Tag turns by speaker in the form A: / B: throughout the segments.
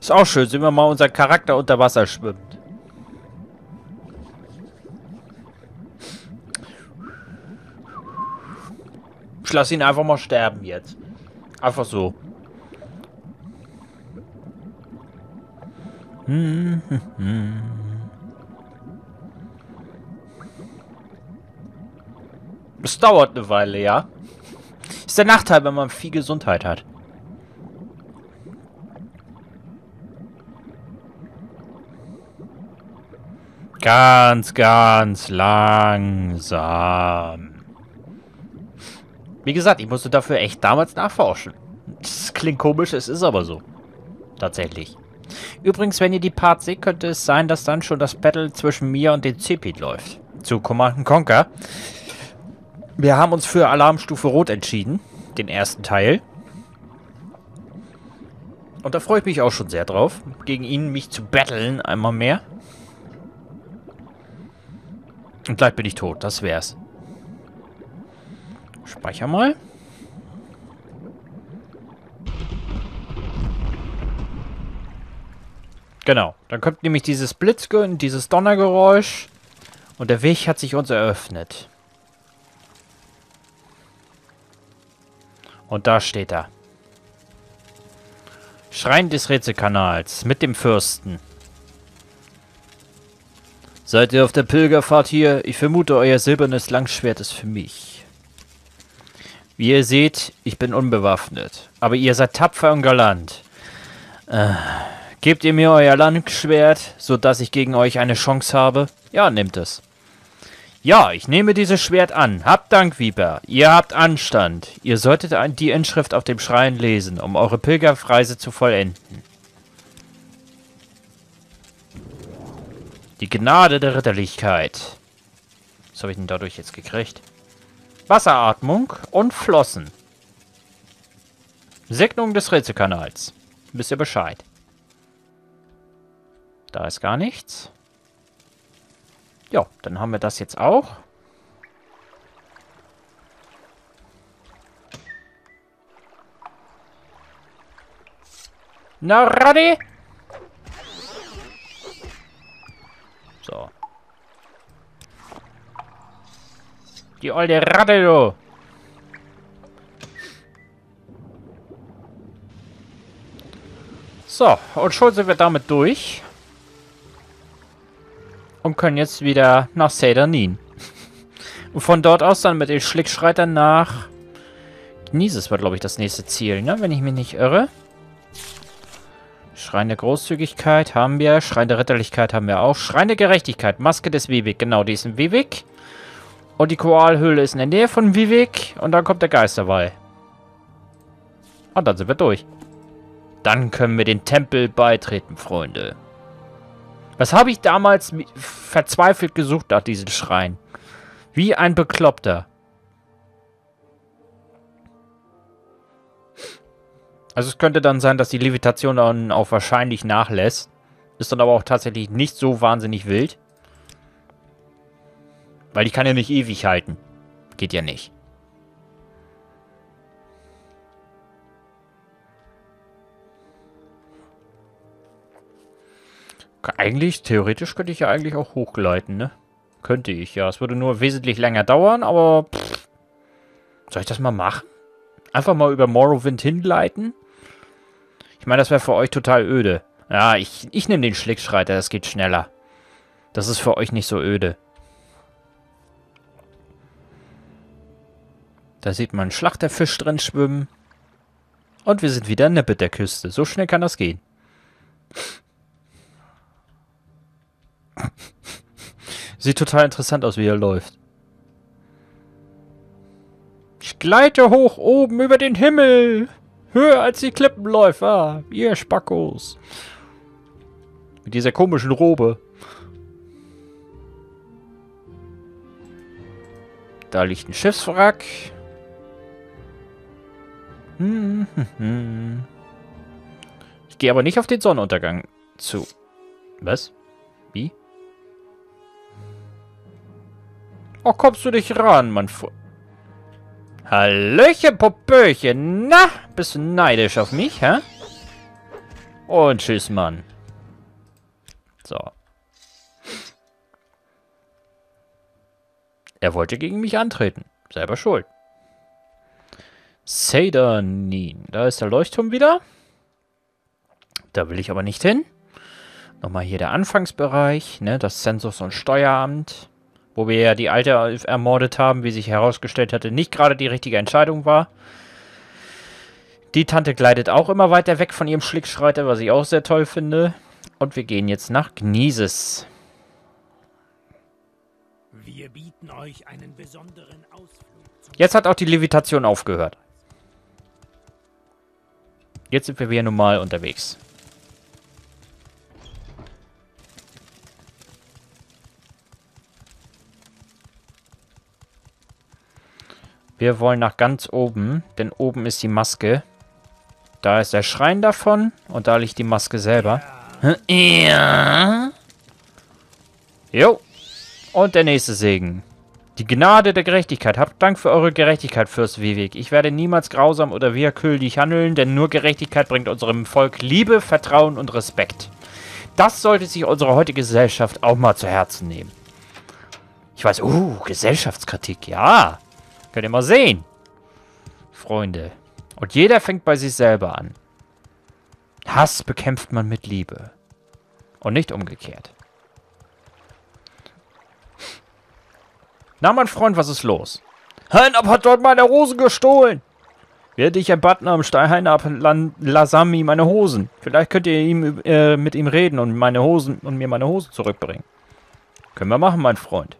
A: Ist auch schön, sehen wir mal unser Charakter unter Wasser schwimmt. Ich lasse ihn einfach mal sterben jetzt. Einfach so. Es dauert eine Weile, ja. Ist der Nachteil, wenn man viel Gesundheit hat. Ganz, ganz langsam. Wie gesagt, ich musste dafür echt damals nachforschen. Das klingt komisch, es ist aber so. Tatsächlich. Übrigens, wenn ihr die Parts seht, könnte es sein, dass dann schon das Battle zwischen mir und den Cepid läuft. Zu Command Conquer. Wir haben uns für Alarmstufe Rot entschieden. Den ersten Teil. Und da freue ich mich auch schon sehr drauf, gegen ihn mich zu battlen einmal mehr. Und gleich bin ich tot, das wär's. Speicher mal. Genau, dann kommt nämlich dieses Blitzgen, dieses Donnergeräusch. Und der Weg hat sich uns eröffnet. Und da steht er. Schrein des Rätselkanals mit dem Fürsten. Seid ihr auf der Pilgerfahrt hier? Ich vermute, euer silbernes Langschwert ist für mich. Wie ihr seht, ich bin unbewaffnet. Aber ihr seid tapfer und galant. Äh, gebt ihr mir euer Langschwert, sodass ich gegen euch eine Chance habe? Ja, nehmt es. Ja, ich nehme dieses Schwert an. Habt Dank, Viper. Ihr habt Anstand. Ihr solltet die Inschrift auf dem Schrein lesen, um eure Pilgerreise zu vollenden. Die Gnade der Ritterlichkeit. Was habe ich denn dadurch jetzt gekriegt? Wasseratmung und Flossen. Segnung des Rätselkanals. Wisst ihr Bescheid. Da ist gar nichts. Ja, dann haben wir das jetzt auch. Na, Raddy? So. Die alte Ratte, du. So, und schon sind wir damit durch. Und können jetzt wieder nach Sedernin. Und von dort aus dann mit den Schlickschreitern nach... Nieses war, glaube ich, das nächste Ziel, ne? Wenn ich mich nicht irre. Schrein der Großzügigkeit haben wir. Schrein der Ritterlichkeit haben wir auch. Schrein der Gerechtigkeit. Maske des Vivik. Genau, die ist in Vivik. Und die Koalhöhle ist in der Nähe von Vivik. Und dann kommt der Geisterwall. Und dann sind wir durch. Dann können wir den Tempel beitreten, Freunde. Was habe ich damals verzweifelt gesucht nach diesem Schrein? Wie ein Bekloppter. Also es könnte dann sein, dass die Levitation dann auch wahrscheinlich nachlässt. Ist dann aber auch tatsächlich nicht so wahnsinnig wild. Weil die kann ja nicht ewig halten. Geht ja nicht. Eigentlich, theoretisch könnte ich ja eigentlich auch hochgleiten, ne? Könnte ich, ja. Es würde nur wesentlich länger dauern, aber... Pff, soll ich das mal machen? Einfach mal über Morrowind hingleiten? Ich meine, das wäre für euch total öde. Ja, ich, ich nehme den Schlickschreiter, das geht schneller. Das ist für euch nicht so öde. Da sieht man einen Schlachterfisch drin schwimmen. Und wir sind wieder nippet der Küste. So schnell kann das gehen. Sieht total interessant aus, wie er läuft. Ich gleite hoch oben über den Himmel. Höher als die Klippenläufer. Ihr Spackos. Mit dieser komischen Robe. Da liegt ein Schiffswrack. Ich gehe aber nicht auf den Sonnenuntergang zu. Was? Wie? Oh, kommst du dich ran, mein Freund? Hallöchen, Popöchen. Na, bist du neidisch auf mich, hä? Und tschüss, Mann. So. Er wollte gegen mich antreten. Selber schuld. Sadanin. Da ist der Leuchtturm wieder. Da will ich aber nicht hin. Nochmal hier der Anfangsbereich, ne, das Zensus- und Steueramt, wo wir ja die Alte ermordet haben, wie sich herausgestellt hatte, nicht gerade die richtige Entscheidung war. Die Tante gleitet auch immer weiter weg von ihrem Schlickschreiter, was ich auch sehr toll finde. Und wir gehen jetzt nach Gnieses. Wir bieten euch einen besonderen Ausflug. Jetzt hat auch die Levitation aufgehört. Jetzt sind wir wieder normal unterwegs. Wir wollen nach ganz oben, denn oben ist die Maske. Da ist der Schrein davon und da liegt die Maske selber. Ja. Jo. Und der nächste Segen. Die Gnade der Gerechtigkeit. Habt Dank für eure Gerechtigkeit, Fürst Wewig. Ich werde niemals grausam oder willkürlich handeln, denn nur Gerechtigkeit bringt unserem Volk Liebe, Vertrauen und Respekt. Das sollte sich unsere heutige Gesellschaft auch mal zu Herzen nehmen. Ich weiß, uh, Gesellschaftskritik, ja. Könnt ihr mal sehen. Freunde. Und jeder fängt bei sich selber an. Hass bekämpft man mit Liebe. Und nicht umgekehrt. Na, mein Freund, was ist los? Heinab hat dort meine Hosen gestohlen. Werde ich ein Button am Heinab Lasami meine Hosen. Vielleicht könnt ihr ihm, äh, mit ihm reden und meine Hosen und mir meine Hosen zurückbringen. Können wir machen, mein Freund.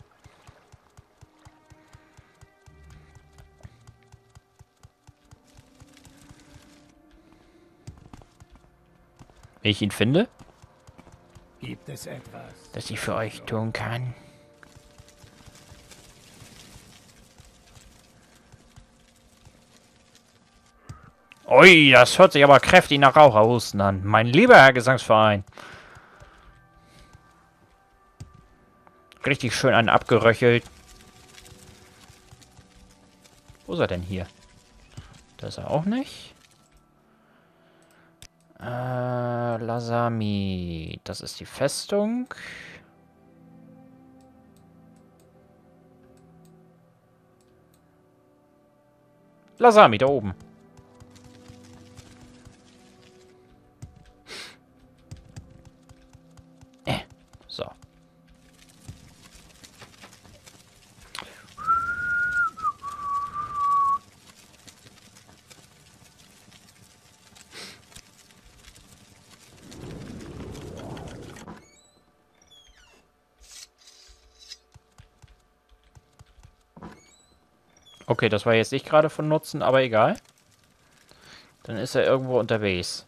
A: Wenn ich ihn finde? Gibt es etwas, das ich für euch tun kann? Ui, das hört sich aber kräftig nach Raucherhusten an. Mein lieber Herr Gesangsverein. Richtig schön einen abgeröchelt. Wo ist er denn hier? Da ist er auch nicht. Äh, Lasami. Das ist die Festung. Lasami, da oben. Okay, das war jetzt nicht gerade von Nutzen, aber egal. Dann ist er irgendwo unterwegs.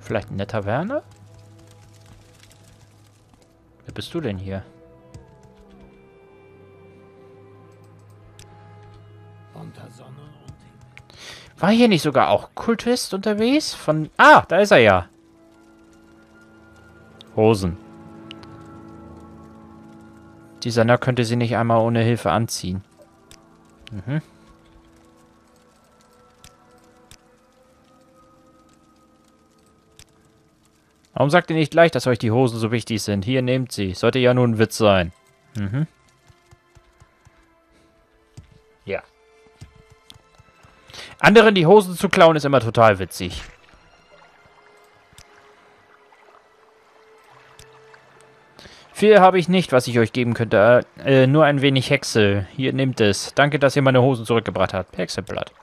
A: Vielleicht in der Taverne? Wer bist du denn hier? War hier nicht sogar auch Kultist unterwegs? Von. Ah, da ist er ja. Hosen. Die Sender könnte sie nicht einmal ohne Hilfe anziehen. Mhm. Warum sagt ihr nicht gleich, dass euch die Hosen so wichtig sind? Hier, nehmt sie. Sollte ja nur ein Witz sein. Mhm. Ja. Anderen die Hosen zu klauen ist immer total witzig. Viel habe ich nicht, was ich euch geben könnte. Äh, nur ein wenig Hexe. Hier, nehmt es. Danke, dass ihr meine Hosen zurückgebracht habt. Hexeblatt.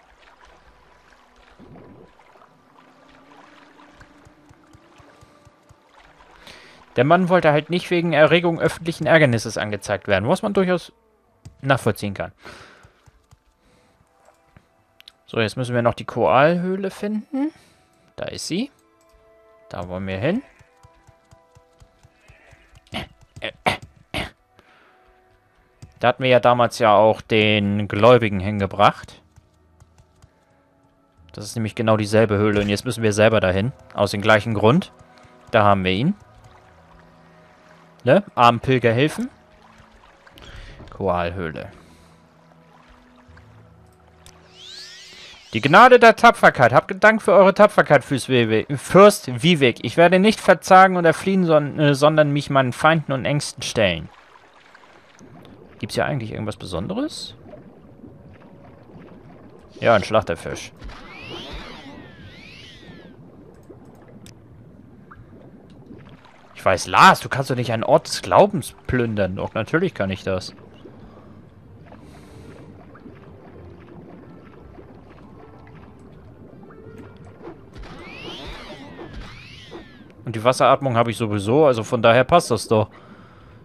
A: Der Mann wollte halt nicht wegen Erregung öffentlichen Ärgernisses angezeigt werden, was man durchaus nachvollziehen kann. So, jetzt müssen wir noch die Koalhöhle finden. Da ist sie. Da wollen wir hin. Da hatten wir ja damals ja auch den Gläubigen hingebracht. Das ist nämlich genau dieselbe Höhle und jetzt müssen wir selber dahin. Aus dem gleichen Grund. Da haben wir ihn. Ne? Armen Pilger helfen. Koalhöhle. Die Gnade der Tapferkeit. Habt Dank für eure Tapferkeit, Fürst Vivek. Ich werde nicht verzagen oder fliehen, äh, sondern mich meinen Feinden und Ängsten stellen. Gibt's hier eigentlich irgendwas Besonderes? Ja, ein Schlachterfisch. Ich weiß, Lars, du kannst doch nicht einen Ort des Glaubens plündern. Doch, natürlich kann ich das. Und die Wasseratmung habe ich sowieso, also von daher passt das doch.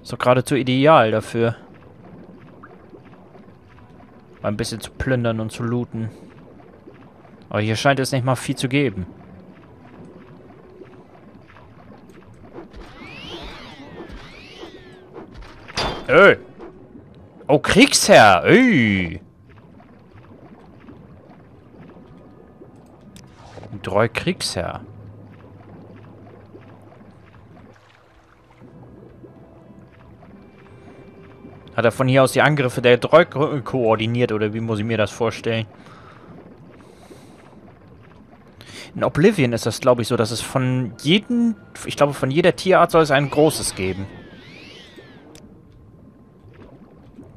A: Ist doch geradezu ideal dafür. Mal ein bisschen zu plündern und zu looten. Aber hier scheint es nicht mal viel zu geben. Ey. Oh, Kriegsherr. Ey. Drei Kriegsherr. Hat er von hier aus die Angriffe der Droi koordiniert oder wie muss ich mir das vorstellen? In Oblivion ist das, glaube ich, so, dass es von jedem, ich glaube, von jeder Tierart soll es ein großes geben.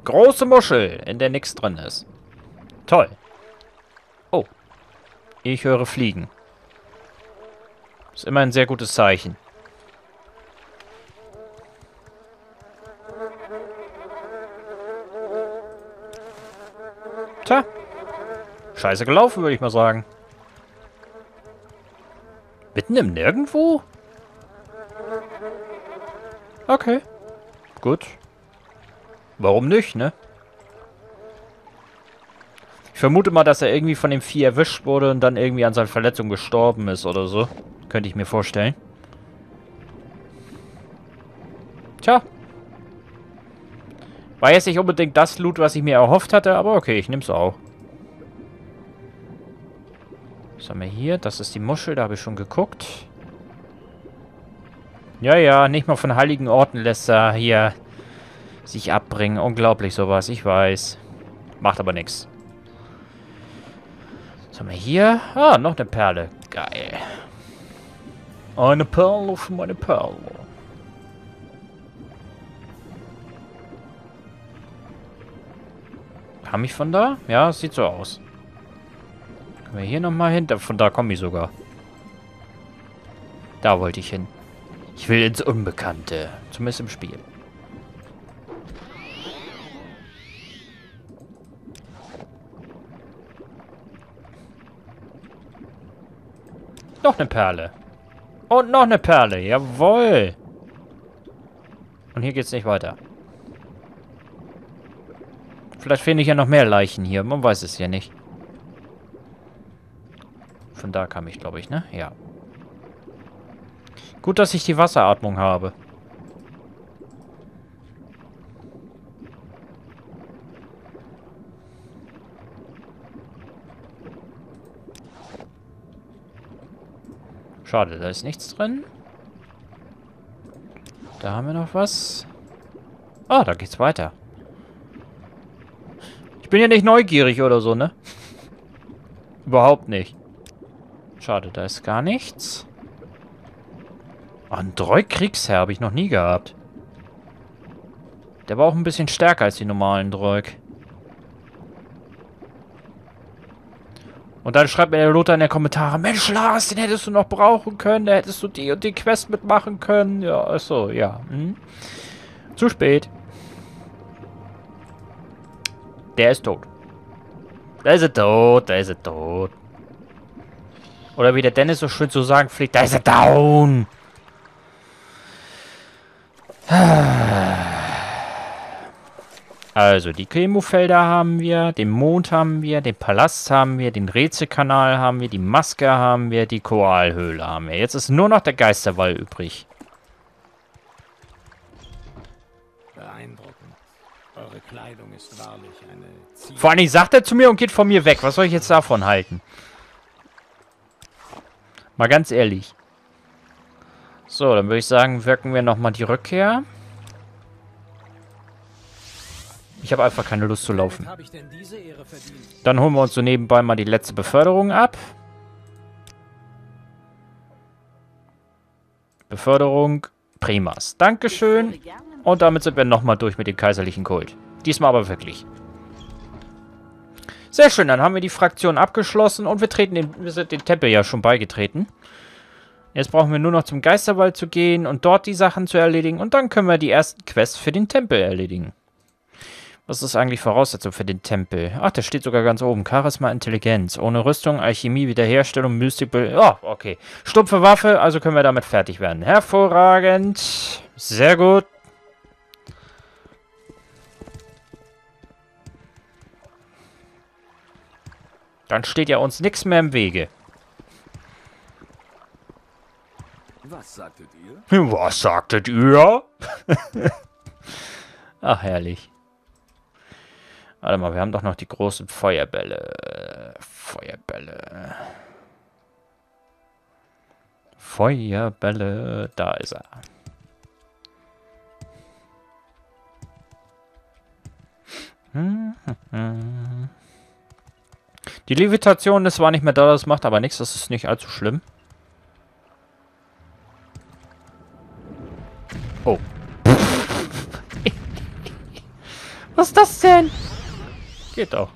A: Große Muschel, in der nichts drin ist. Toll. Oh. Ich höre Fliegen. Ist immer ein sehr gutes Zeichen. Tja. Scheiße gelaufen, würde ich mal sagen. Mitten im Nirgendwo? Okay. Gut. Warum nicht, ne? Ich vermute mal, dass er irgendwie von dem Vieh erwischt wurde und dann irgendwie an seiner Verletzung gestorben ist oder so. Könnte ich mir vorstellen. Tja, war jetzt nicht unbedingt das Loot, was ich mir erhofft hatte, aber okay, ich nehme es auch. Was haben wir hier? Das ist die Muschel, da habe ich schon geguckt. Ja, ja, nicht mal von heiligen Orten lässt er hier sich abbringen. Unglaublich sowas, ich weiß. Macht aber nichts. Was haben wir hier? Ah, noch eine Perle. Geil. Eine Perle für meine Perle. Kam ich von da? Ja, sieht so aus. Können wir hier nochmal hin? Von da komme ich sogar. Da wollte ich hin. Ich will ins Unbekannte. Zumindest im Spiel. Noch eine Perle. Und noch eine Perle. Jawohl. Und hier geht's nicht weiter. Vielleicht finde ich ja noch mehr Leichen hier. Man weiß es ja nicht. Von da kam ich, glaube ich, ne? Ja. Gut, dass ich die Wasseratmung habe. Schade, da ist nichts drin. Da haben wir noch was. Ah, da geht's weiter. Ich bin ja nicht neugierig oder so, ne? Überhaupt nicht. Schade, da ist gar nichts. Ein Droik-Kriegsherr habe ich noch nie gehabt. Der war auch ein bisschen stärker als die normalen Droik. Und dann schreibt mir der Lothar in den Kommentaren, Mensch Lars, den hättest du noch brauchen können, da hättest du die und die Quest mitmachen können. Ja, achso, ja. Hm. Zu spät. Der ist tot. Da ist er tot, da ist er tot. Oder wie der Dennis so schön zu sagen pflegt, da ist er down. Also, die Chemofelder haben wir, den Mond haben wir, den Palast haben wir, den Rätselkanal haben wir, die Maske haben wir, die Koalhöhle haben wir. Jetzt ist nur noch der Geisterwall übrig. Kleidung ist wahrlich eine Ziel Vor allem sagt er zu mir und geht von mir weg. Was soll ich jetzt davon halten? Mal ganz ehrlich. So, dann würde ich sagen, wirken wir nochmal die Rückkehr. Ich habe einfach keine Lust zu laufen. Dann holen wir uns so nebenbei mal die letzte Beförderung ab. Beförderung Primas. Dankeschön. Und damit sind wir nochmal durch mit dem kaiserlichen Kult. Diesmal aber wirklich. Sehr schön, dann haben wir die Fraktion abgeschlossen und wir treten den, wir sind den Tempel ja schon beigetreten. Jetzt brauchen wir nur noch zum Geisterwald zu gehen und dort die Sachen zu erledigen und dann können wir die ersten Quests für den Tempel erledigen. Was ist eigentlich Voraussetzung für den Tempel? Ach, der steht sogar ganz oben. Charisma, Intelligenz. Ohne Rüstung, Alchemie, Wiederherstellung, Mystik... Oh, okay. Stumpfe Waffe, also können wir damit fertig werden. Hervorragend. Sehr gut. Dann steht ja uns nichts mehr im Wege.
B: Was sagtet ihr?
A: Was sagtet ihr? Ach, herrlich. Warte mal, wir haben doch noch die großen Feuerbälle. Feuerbälle. Feuerbälle. Da ist er. Die Levitation, das war nicht mehr da, das macht aber nichts, das ist nicht allzu schlimm. Oh. Was ist das denn? Geht doch.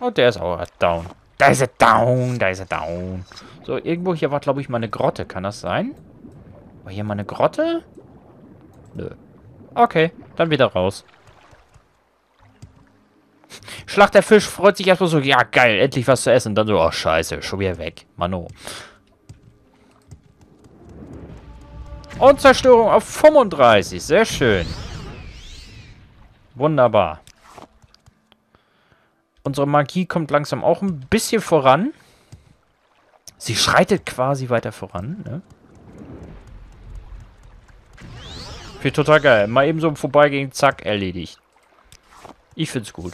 A: Und oh, der ist auch down. Da ist er down, da ist er down. So, irgendwo hier war, glaube ich, mal eine Grotte. Kann das sein? War hier mal eine Grotte? Nö. Okay, dann wieder raus. Schlacht der Fisch freut sich erstmal so, ja geil, endlich was zu essen. Dann so, oh scheiße, schon wieder weg. Mano. Und Zerstörung auf 35. Sehr schön. Wunderbar. Unsere Magie kommt langsam auch ein bisschen voran. Sie schreitet quasi weiter voran. Ne? Für total geil. Mal eben so vorbeigehen, zack, erledigt. Ich find's gut.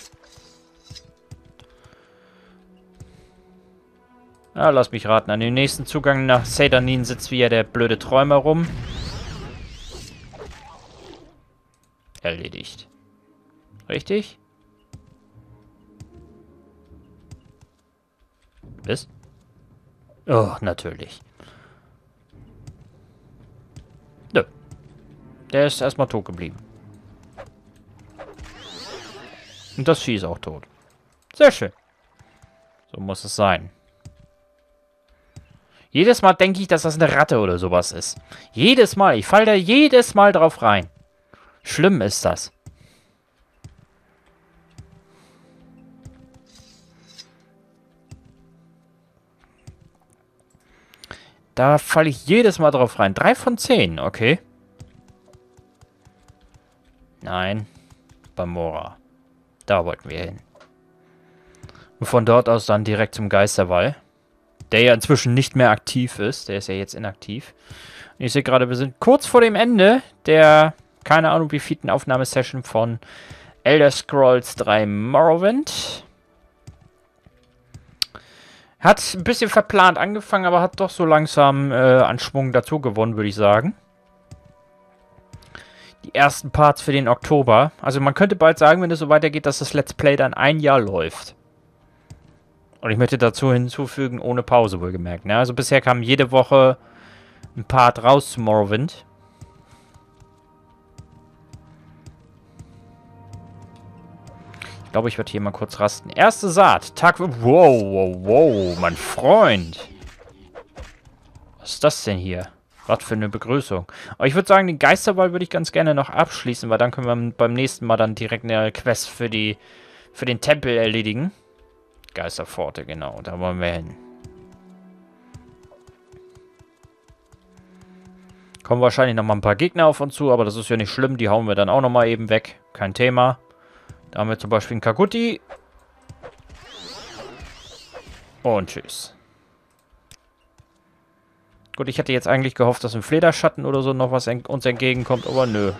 A: Ah, lass mich raten. An dem nächsten Zugang nach Sedanin sitzt wieder der blöde Träumer rum. Erledigt. Richtig? Was? Oh, natürlich. Der ist erstmal tot geblieben. Und das Vieh ist auch tot. Sehr schön. So muss es sein. Jedes Mal denke ich, dass das eine Ratte oder sowas ist. Jedes Mal. Ich falle da jedes Mal drauf rein. Schlimm ist das. Da falle ich jedes Mal drauf rein. Drei von zehn, okay. Nein. Bamora. Da wollten wir hin. Und von dort aus dann direkt zum Geisterwall der ja inzwischen nicht mehr aktiv ist. Der ist ja jetzt inaktiv. Und ich sehe gerade, wir sind kurz vor dem Ende der, keine Ahnung wie vielen Aufnahmesession von Elder Scrolls 3 Morrowind. Hat ein bisschen verplant angefangen, aber hat doch so langsam äh, an Schwung dazu gewonnen, würde ich sagen. Die ersten Parts für den Oktober. Also man könnte bald sagen, wenn es so weitergeht, dass das Let's Play dann ein Jahr läuft. Und ich möchte dazu hinzufügen, ohne Pause wohlgemerkt. Ne? Also bisher kam jede Woche ein Part raus zu Morrowind. Ich glaube, ich werde hier mal kurz rasten. Erste Saat. Tag... Wow, wow, wow, mein Freund. Was ist das denn hier? Was für eine Begrüßung. Aber ich würde sagen, den Geisterball würde ich ganz gerne noch abschließen, weil dann können wir beim nächsten Mal dann direkt eine Quest für die für den Tempel erledigen. Geisterpforte, genau. Da wollen wir hin. Kommen wahrscheinlich noch mal ein paar Gegner auf uns zu, aber das ist ja nicht schlimm. Die hauen wir dann auch noch mal eben weg. Kein Thema. Da haben wir zum Beispiel einen Kaguti. Und tschüss. Gut, ich hätte jetzt eigentlich gehofft, dass ein Flederschatten oder so noch was en uns entgegenkommt, aber nö.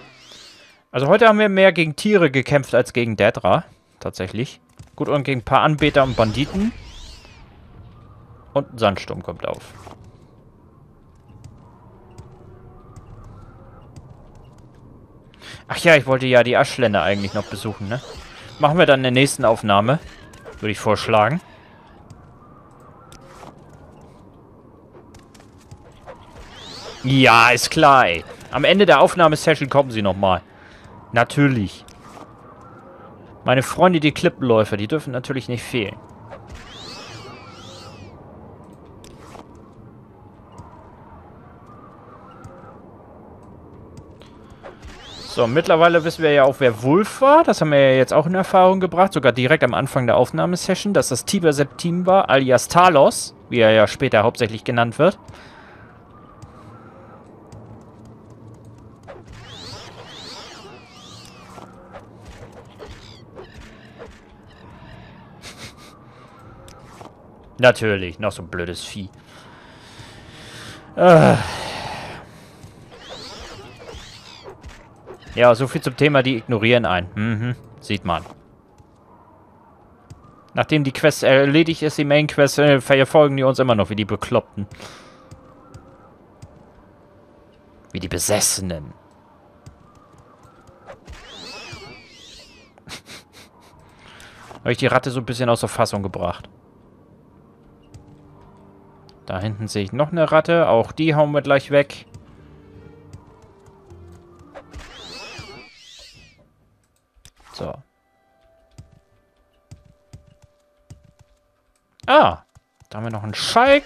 A: Also heute haben wir mehr gegen Tiere gekämpft als gegen Dedra. Tatsächlich. Gut, und gegen ein paar Anbeter und Banditen. Und ein Sandsturm kommt auf. Ach ja, ich wollte ja die Aschländer eigentlich noch besuchen, ne? Machen wir dann in der nächsten Aufnahme. Würde ich vorschlagen. Ja, ist klar, ey. Am Ende der Aufnahmesession kommen sie nochmal. Natürlich. Meine Freunde, die Klippenläufer, die dürfen natürlich nicht fehlen. So, mittlerweile wissen wir ja auch, wer Wolf war. Das haben wir ja jetzt auch in Erfahrung gebracht. Sogar direkt am Anfang der Aufnahmesession, dass das Tiber Septim war, alias Talos, wie er ja später hauptsächlich genannt wird. Natürlich, noch so ein blödes Vieh. Äh. Ja, so viel zum Thema, die ignorieren ein. Mhm, sieht man. Nachdem die Quest erledigt ist, die Main Quest, äh, verfolgen die uns immer noch wie die Bekloppten. Wie die Besessenen. Habe ich die Ratte so ein bisschen außer Fassung gebracht. Da hinten sehe ich noch eine Ratte. Auch die hauen wir gleich weg. So. Ah, da haben wir noch einen Schalk.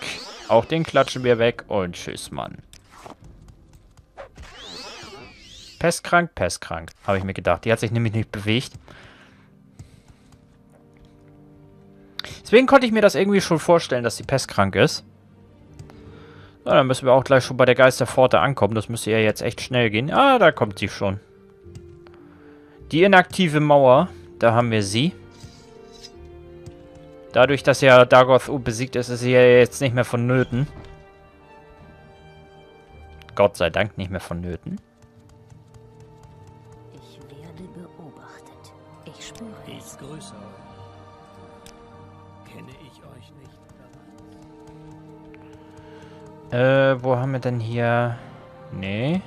A: Auch den klatschen wir weg. Und tschüss, Mann. Pestkrank, pestkrank. Habe ich mir gedacht. Die hat sich nämlich nicht bewegt. Deswegen konnte ich mir das irgendwie schon vorstellen, dass sie pestkrank ist. Na, dann müssen wir auch gleich schon bei der Geisterpforte ankommen. Das müsste ja jetzt echt schnell gehen. Ah, da kommt sie schon. Die inaktive Mauer, da haben wir sie. Dadurch, dass ja Dagoth U besiegt ist, ist sie ja jetzt nicht mehr vonnöten. Gott sei Dank nicht mehr vonnöten. Ich werde beobachtet. Ich spüre es. grüße Äh, wo haben wir denn hier... Nee.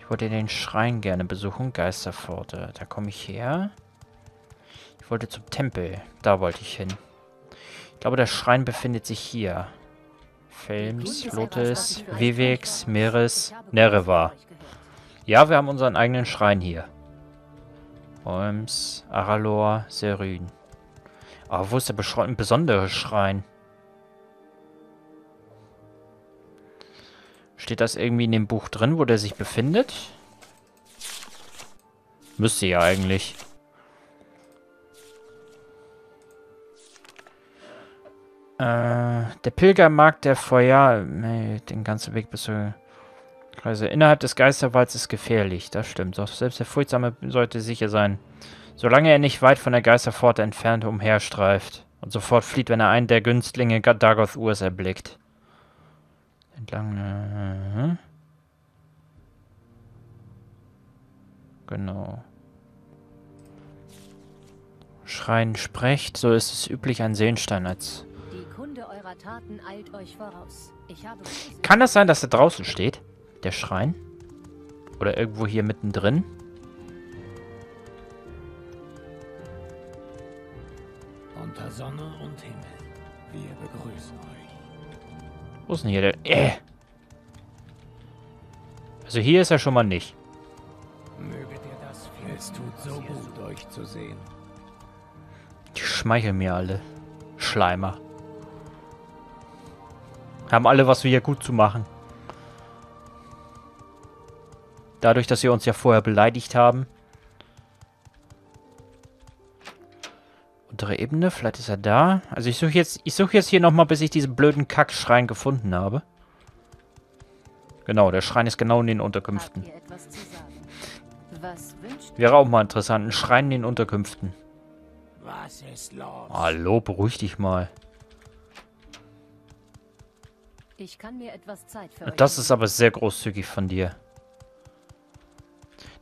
A: Ich wollte den Schrein gerne besuchen. Geisterpforte. Da komme ich her. Ich wollte zum Tempel. Da wollte ich hin. Ich glaube, der Schrein befindet sich hier. Felms, Lotus, Vivix, Meeres, Nereva. Ja, wir haben unseren eigenen Schrein hier. Holmes, Aralor, Seryn. Aber oh, wo ist der besondere Schrein? Steht das irgendwie in dem Buch drin, wo der sich befindet? Müsste ja eigentlich. Äh, der Pilgermarkt der Feuer... Nee, den ganzen Weg bis zur Kreise. Innerhalb des Geisterwalds ist gefährlich. Das stimmt. Doch selbst der Furchtsame sollte sicher sein. Solange er nicht weit von der Geisterpforte entfernt umherstreift. Und sofort flieht, wenn er einen der Günstlinge Dagoth Urs erblickt. Entlang. Äh, genau. Schreien sprecht, so ist es üblich, ein Seelenstein als... Kann das sein, dass er draußen steht? Der Schrein? Oder irgendwo hier mittendrin? Unter Sonne und Himmel, wir begrüßen euch. Wo ist denn hier der... Äh. Also hier ist er schon mal nicht. Möge dir das es tut so gut, euch zu sehen. Die schmeicheln mir alle. Schleimer. Haben alle was wir hier gut zu machen. Dadurch, dass sie uns ja vorher beleidigt haben. Untere Ebene, vielleicht ist er da. Also ich suche jetzt, ich suche jetzt hier nochmal, bis ich diesen blöden Kackschrein gefunden habe. Genau, der Schrein ist genau in den Unterkünften. Wäre auch mal interessant, ein Schrein in den Unterkünften. Hallo, beruhig dich mal. das ist aber sehr großzügig von dir.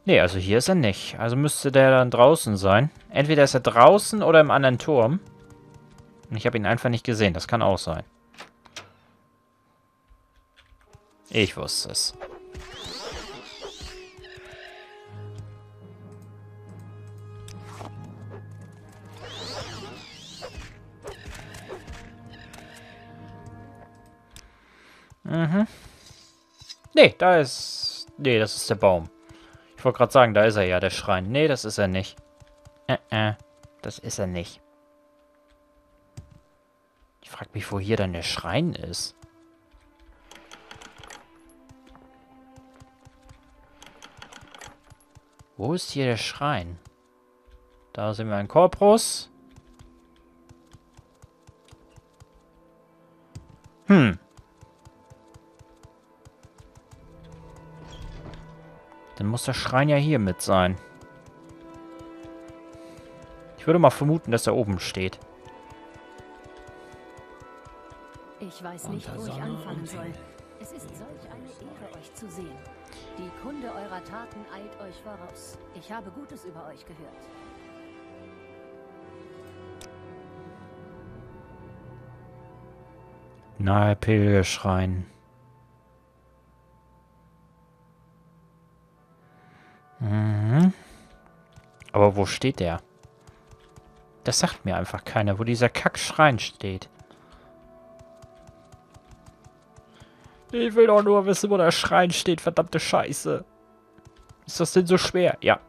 A: Nee, also hier ist er nicht. Also müsste der dann draußen sein. Entweder ist er draußen oder im anderen Turm. Und ich habe ihn einfach nicht gesehen. Das kann auch sein. Ich wusste es. Mhm. Nee, da ist... Nee, das ist der Baum. Wollte gerade sagen, da ist er ja, der Schrein. Nee, das ist er nicht. Äh, äh, das ist er nicht. Ich frage mich, wo hier dann der Schrein ist. Wo ist hier der Schrein? Da sehen wir einen Korpus. Hm. Dann muss der Schrein ja hier mit sein. Ich würde mal vermuten, dass er oben steht.
C: Ich weiß nicht, wo ich anfangen soll. Es ist solch eine Ehre, euch zu sehen. Die Kunde eurer Taten eilt euch voraus. Ich habe Gutes über euch gehört.
A: Nahe Pilgerschrein. Aber wo steht der? Das sagt mir einfach keiner, wo dieser Kackschrein steht. Ich will doch nur wissen, wo der Schrein steht, verdammte Scheiße. Ist das denn so schwer? Ja.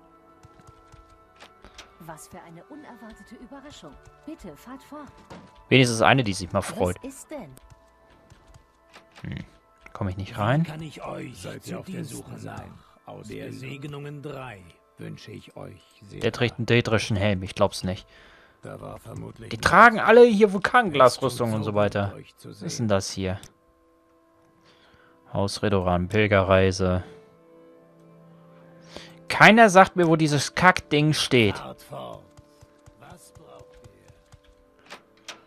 C: Was für eine unerwartete Überraschung. Bitte, fahrt fort.
A: Wenigstens eine, die sich mal freut.
C: Was ist denn?
A: Hm. Komme ich nicht rein?
D: Kann ich euch Seid ihr auf der Suche sein? Aus der Segnungen 3 wünsche ich euch sehr.
A: Der trägt einen dädrischen Helm, ich glaub's nicht. Die tragen alle hier Vulkanglasrüstung und so weiter. Was ist denn das hier? Haus Redoran, Pilgerreise. Keiner sagt mir, wo dieses Kackding steht.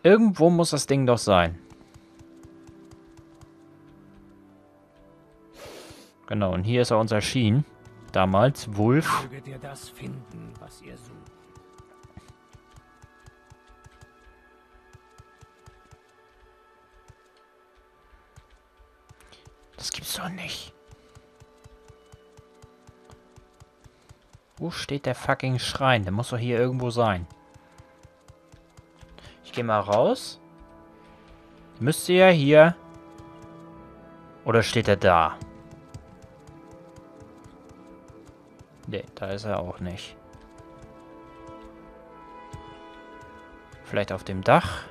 A: Irgendwo muss das Ding doch sein. Genau, und hier ist er uns erschienen. Damals, Wolf.
D: Möget ihr das finden, was ihr sucht.
A: Das gibt's doch nicht. Wo steht der fucking Schrein? Der muss doch hier irgendwo sein. Ich gehe mal raus. Müsste ja hier... Oder steht er da? Da ist er auch nicht. Vielleicht auf dem Dach?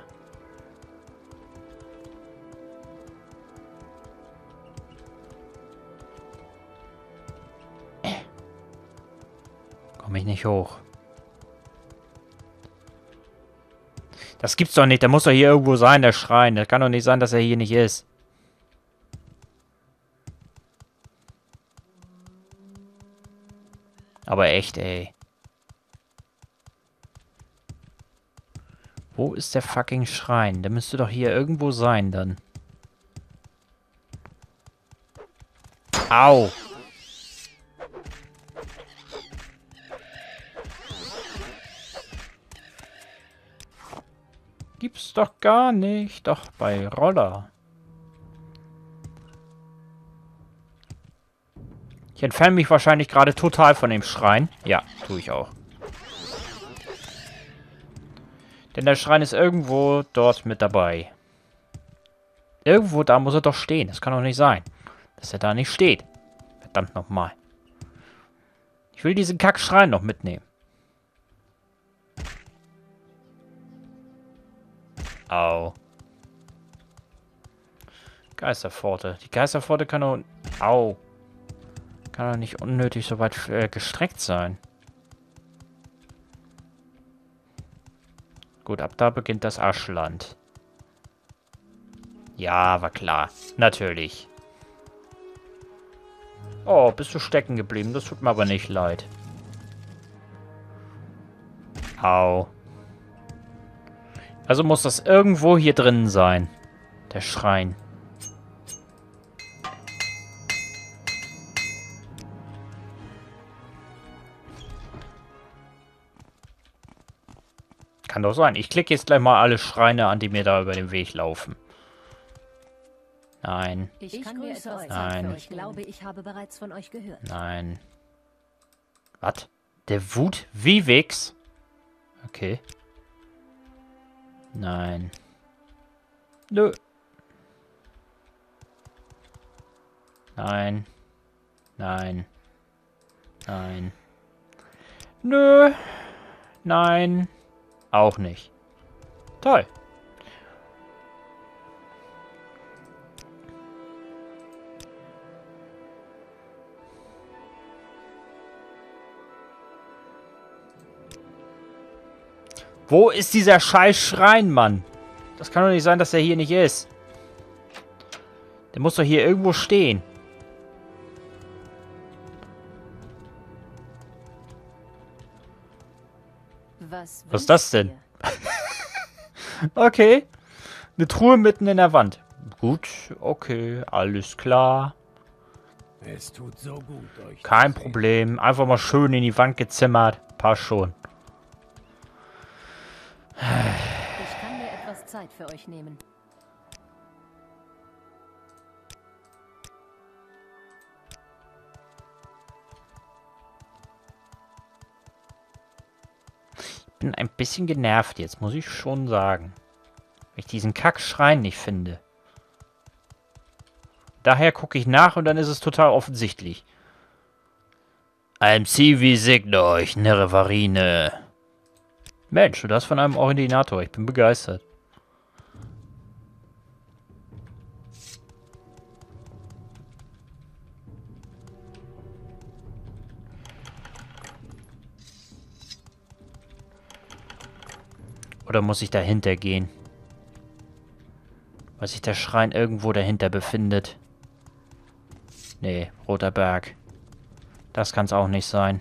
A: Komme ich nicht hoch. Das gibt's doch nicht. Der muss doch hier irgendwo sein, der Schrein. Das kann doch nicht sein, dass er hier nicht ist. Aber echt, ey. Wo ist der fucking Schrein? Der müsste doch hier irgendwo sein, dann. Au! Gibt's doch gar nicht. Doch, bei Roller. Ich entferne mich wahrscheinlich gerade total von dem Schrein. Ja, tue ich auch. Denn der Schrein ist irgendwo dort mit dabei. Irgendwo da muss er doch stehen. Das kann doch nicht sein, dass er da nicht steht. Verdammt nochmal. Ich will diesen Kackschrein noch mitnehmen. Au. Geisterpforte. Die Geisterpforte kann doch... Au. Kann doch nicht unnötig so weit äh, gestreckt sein. Gut, ab da beginnt das Aschland. Ja, war klar. Natürlich. Oh, bist du stecken geblieben? Das tut mir aber nicht leid. Au. Also muss das irgendwo hier drin sein. Der Schrein. Kann doch sein. Ich klicke jetzt gleich mal alle Schreine an, die mir da über den Weg laufen. Nein.
C: Ich kann mir etwas
A: Nein.
C: Ich glaube, ich habe bereits von euch gehört.
A: Nein. Was? Der Wut Vivix? Okay. Nein. Nö. Nein. Nein. Nein. Nö. Nein. Auch nicht. Toll. Wo ist dieser scheiß Schrein, Mann? Das kann doch nicht sein, dass er hier nicht ist. Der muss doch hier irgendwo stehen.
C: Was,
A: Was ist das denn? Okay. Eine Truhe mitten in der Wand. Gut, okay, alles klar.
D: Es tut so gut, euch
A: Kein. Problem. Einfach mal schön in die Wand gezimmert. Passt schon.
C: Ich kann mir etwas Zeit für euch nehmen.
A: Bisschen genervt jetzt, muss ich schon sagen. Weil ich diesen Kackschrein nicht finde. Daher gucke ich nach und dann ist es total offensichtlich. Ein Civi segne euch, Nerevarine. Mensch, du das von einem Ordinator. Ich bin begeistert. Oder muss ich dahinter gehen? Weil sich der Schrein irgendwo dahinter befindet. Nee, Roter Berg. Das kann's auch nicht sein.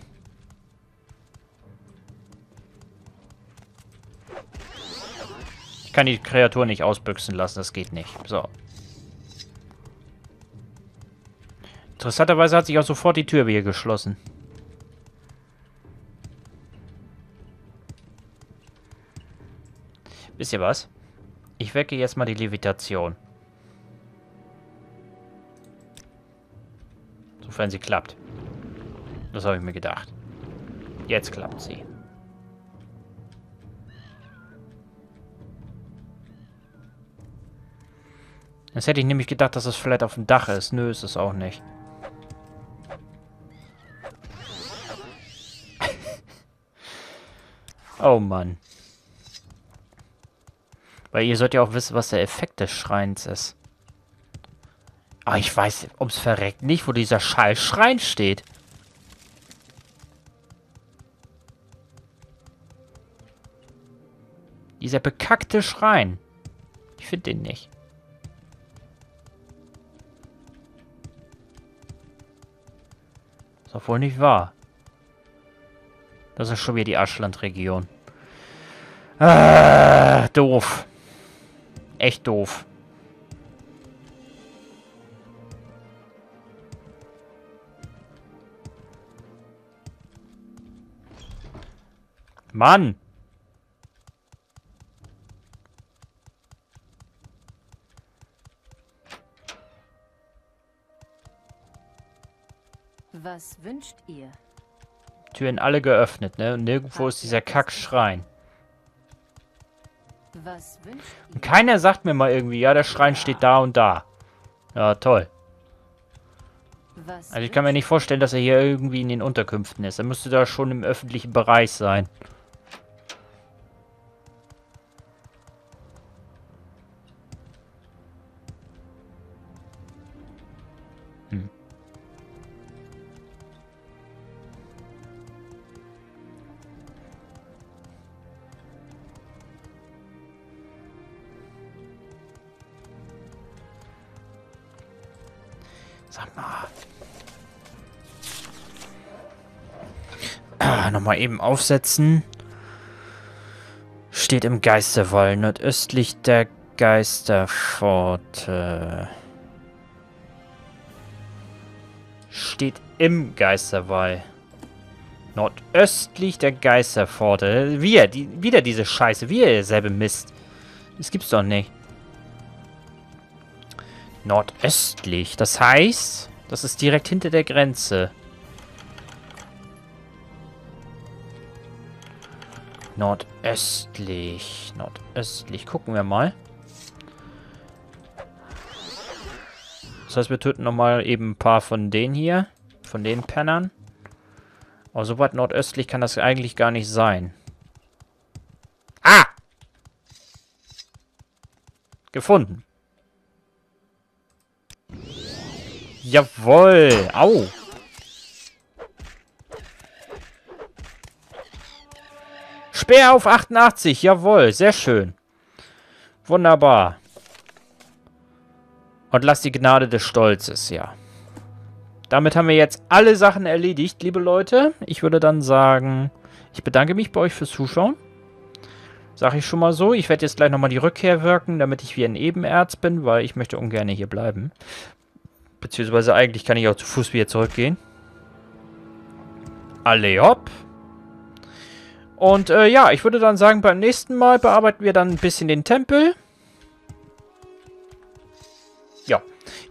A: Ich kann die Kreatur nicht ausbüchsen lassen, das geht nicht. So. Interessanterweise hat sich auch sofort die Tür hier geschlossen. Wisst ihr was? Ich wecke jetzt mal die Levitation. Sofern sie klappt. Das habe ich mir gedacht. Jetzt klappt sie. Jetzt hätte ich nämlich gedacht, dass es vielleicht auf dem Dach ist. Nö, ist es auch nicht. oh Mann. Weil ihr sollt ja auch wissen, was der Effekt des Schreins ist. Aber ich weiß ums Verreckt nicht, wo dieser scheiß Schrein steht. Dieser bekackte Schrein. Ich finde den nicht. Ist doch wohl nicht wahr. Das ist schon wieder die Aschland-Region. Ah, doof. Echt doof. Mann!
C: Was wünscht ihr?
A: Türen alle geöffnet, ne? Und nirgendwo ist dieser Kackschrein. Und keiner sagt mir mal irgendwie, ja, der Schrein steht da und da. Ja, toll. Also ich kann mir nicht vorstellen, dass er hier irgendwie in den Unterkünften ist. Er müsste da schon im öffentlichen Bereich sein. Sag mal. Ah, Nochmal eben aufsetzen. Steht im Geisterwall, nordöstlich der Geisterpforte. Steht im Geisterwall. Nordöstlich der Geisterpforte. Wieder, die, wieder diese Scheiße. Wieder derselbe Mist. Das gibt's doch nicht. Nordöstlich. Das heißt, das ist direkt hinter der Grenze. Nordöstlich. Nordöstlich. Gucken wir mal. Das heißt, wir töten nochmal eben ein paar von denen hier. Von den Pennern. Aber so weit nordöstlich kann das eigentlich gar nicht sein. Ah! Gefunden. Jawoll. Au. Speer auf 88. Jawohl. Sehr schön. Wunderbar. Und lass die Gnade des Stolzes, ja. Damit haben wir jetzt alle Sachen erledigt, liebe Leute. Ich würde dann sagen, ich bedanke mich bei euch fürs Zuschauen. Sag ich schon mal so. Ich werde jetzt gleich nochmal die Rückkehr wirken, damit ich wie ein Ebenerz bin, weil ich möchte ungern hier bleiben. Beziehungsweise eigentlich kann ich auch zu Fuß wieder zurückgehen. Alle hopp. Und äh, ja, ich würde dann sagen, beim nächsten Mal bearbeiten wir dann ein bisschen den Tempel. Ja,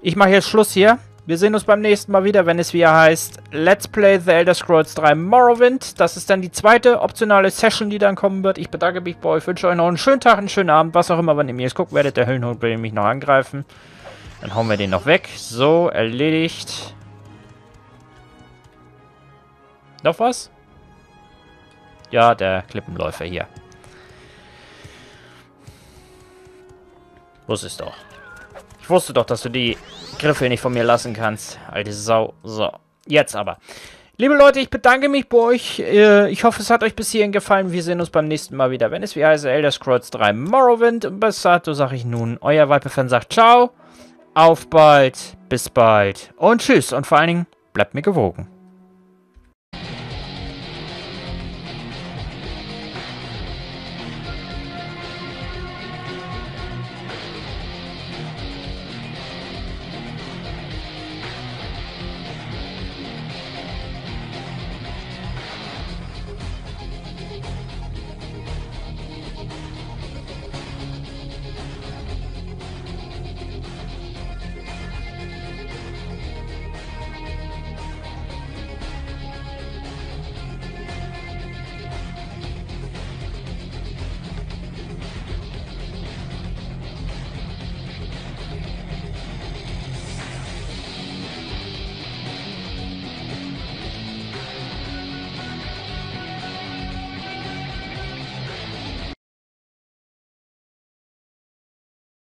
A: ich mache jetzt Schluss hier. Wir sehen uns beim nächsten Mal wieder, wenn es wieder heißt Let's Play The Elder Scrolls 3 Morrowind. Das ist dann die zweite optionale Session, die dann kommen wird. Ich bedanke mich bei euch, wünsche euch noch einen schönen Tag, einen schönen Abend, was auch immer, wann ihr mir jetzt guckt werdet. Der Höllenhund will mich noch angreifen. Dann hauen wir den noch weg. So, erledigt. Noch was? Ja, der Klippenläufer hier. Wusste es doch. Ich wusste doch, dass du die Griffel nicht von mir lassen kannst. Alte Sau. So, jetzt aber. Liebe Leute, ich bedanke mich bei euch. Äh, ich hoffe, es hat euch bis hierhin gefallen. Wir sehen uns beim nächsten Mal wieder, wenn es wie heißt Elder Scrolls 3 Morrowind. Und bis dato sage ich nun, euer Viper-Fan sagt Ciao, auf bald, bis bald und tschüss. Und vor allen Dingen, bleibt mir gewogen.